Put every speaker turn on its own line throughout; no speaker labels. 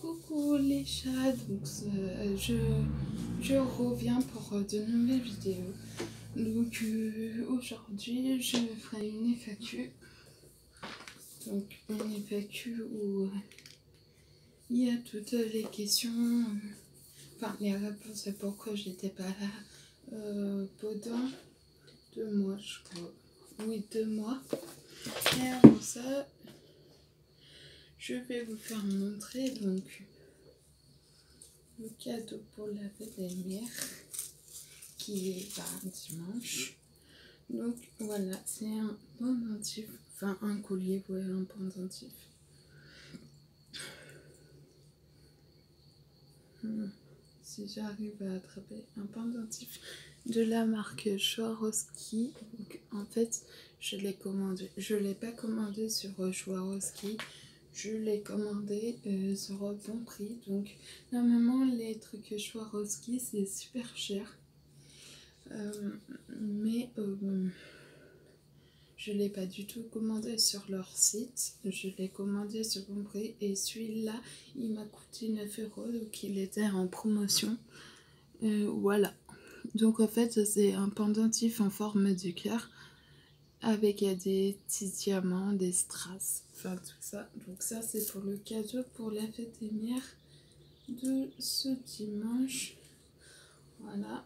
Coucou les chats, donc euh, je, je reviens pour euh, de nouvelles vidéos. Donc euh, aujourd'hui je ferai une FAQ. Donc une FAQ où il y a toutes les questions, enfin les réponses à pourquoi j'étais pas là pendant deux mois je crois. Oui deux mois. Et avant ça, je vais vous faire montrer donc le cadeau pour la mères qui est par dimanche. Donc voilà, c'est un pendentif, enfin un collier, voilà un pendentif. Hmm, si j'arrive à attraper un pendentif de la marque Swarovski. Donc en fait, je l'ai commandé. Je l'ai pas commandé sur Swarovski je l'ai commandé euh, sur un bon prix. Donc, normalement, les trucs Swarovski, c'est super cher. Euh, mais euh, je ne l'ai pas du tout commandé sur leur site. Je l'ai commandé sur bon prix. Et celui-là, il m'a coûté 9 euros. Donc, il était en promotion. voilà. Donc, en fait, c'est un pendentif en forme de cœur avec des petits diamants, des strass, enfin tout ça. Donc ça c'est pour le cadeau pour la fête des mères de ce dimanche. Voilà.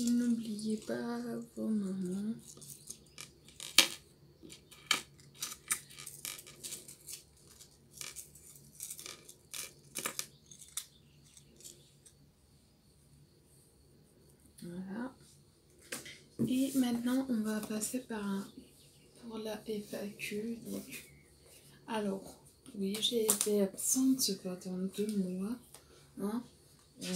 N'oubliez pas vos mamans. Voilà. Et maintenant, on va passer par pour la FAQ. Alors, oui, j'ai été absente pendant deux mois. Hein. Euh,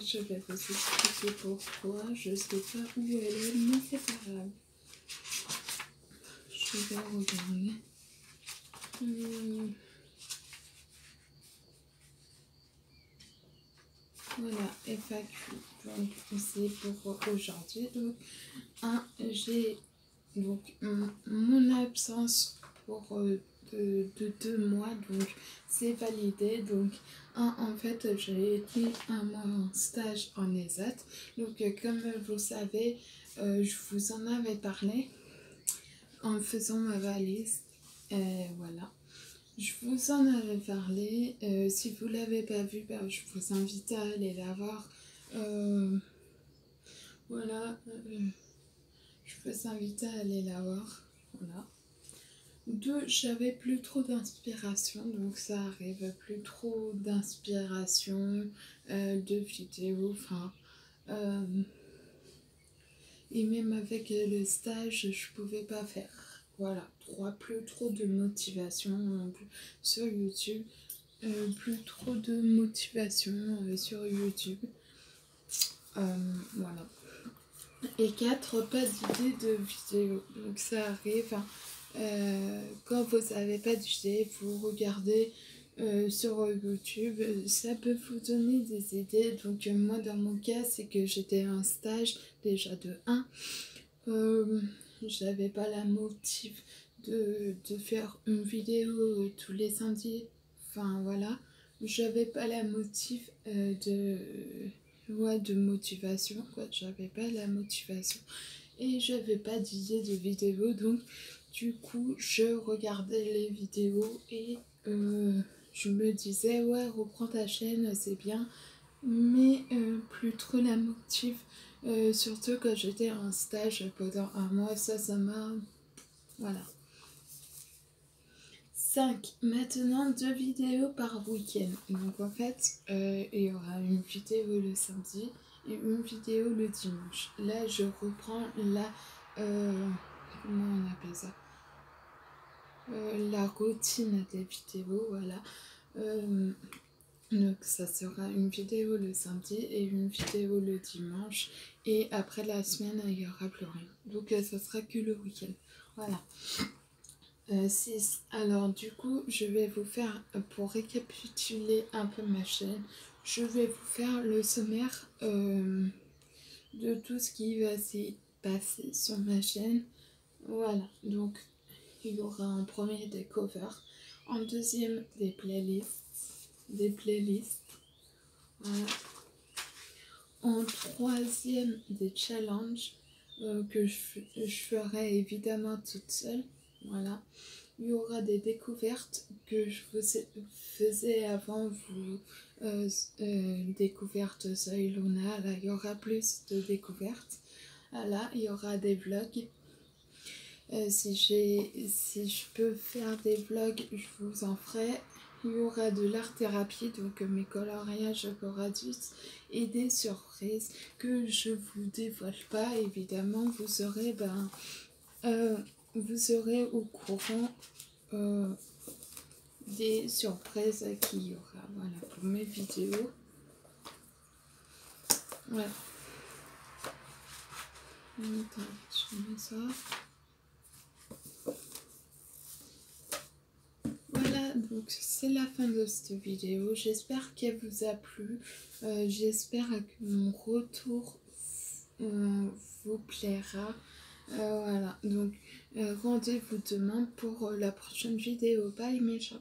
je vais vous expliquer pourquoi. Je sais pas où elle est, mais c'est. Je vais regarder. Euh, Voilà, FAQ. Donc, c'est pour aujourd'hui. Donc, un, j'ai donc mon absence pour euh, de, deux mois. Donc, c'est validé. Donc, un, en fait, j'ai été un mois en stage en ESAT. Donc, euh, comme vous savez, euh, je vous en avais parlé en faisant ma valise. voilà. Je vous en avais parlé. Euh, si vous ne l'avez pas vu, ben, je vous invite à aller la voir. Euh, voilà. Euh, je vous invite à aller la voir. Voilà. Deux, j'avais plus trop d'inspiration, donc ça arrive, plus trop d'inspiration de vidéos. Enfin. et même avec le stage, je pouvais pas faire. Voilà, trois, plus trop de motivation sur YouTube. Euh, plus trop de motivation euh, sur YouTube. Euh, voilà. Et quatre, pas d'idée de vidéo. Donc ça arrive. Hein. quand vous n'avez pas d'idée, vous regardez sur YouTube, ça peut vous donner des idées. Donc moi dans mon cas, c'est que j'étais en stage déjà de 1 j'avais pas la motive de, faire une vidéo tous les samedis. Enfin voilà, j'avais pas la motive euh, de, ouais, de motivation, quoi. J'avais pas la motivation et j'avais pas d'idée de vidéo donc du coup je regardais les vidéos et euh, je me disais ouais reprends ta chaîne c'est bien mais euh, plus trop la motive euh, surtout quand j'étais en stage pendant un mois, ça, ça m'a... Voilà. 5. Maintenant, deux vidéos par week-end. Donc en fait, euh, il y aura une vidéo le samedi et une vidéo le dimanche. Là, je reprends la... Euh, comment on appelle ça? La routine des vidéos, voilà. Donc ça sera une vidéo le samedi et une vidéo le dimanche. Et après la semaine, il n'y aura plus rien. Donc euh, ça sera que le week-end. Voilà. 6. Euh, Alors du coup, je vais vous faire, pour récapituler un peu ma chaîne, je vais vous faire le sommaire euh, de tout ce qui va s'y passer sur ma chaîne. Voilà, donc il y aura en premier des covers, en deuxième des playlists, des playlists, en troisième des challenges euh, que je, je ferai évidemment toute seule, voilà il y aura des découvertes que je faisais avant vous euh, euh, découvertes Luna. Là, il y aura plus de découvertes. Là, il y aura des vlogs. Euh, si, si je peux faire des vlogs, je vous en ferai. Il y aura de l'art thérapie, donc mes coloriages Coradus et des surprises que je vous dévoile pas. Évidemment, vous serez ben, vous serez au courant euh, des surprises qu'il y aura voilà, pour mes vidéos. Voilà. je mets ça. Voilà, donc c'est la fin de cette vidéo. J'espère qu'elle vous a plu. Euh, j'espère que mon retour euh, vous plaira. voilà, donc euh, rendez-vous demain pour euh, la prochaine vidéo. Bye mes gens.